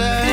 midnight.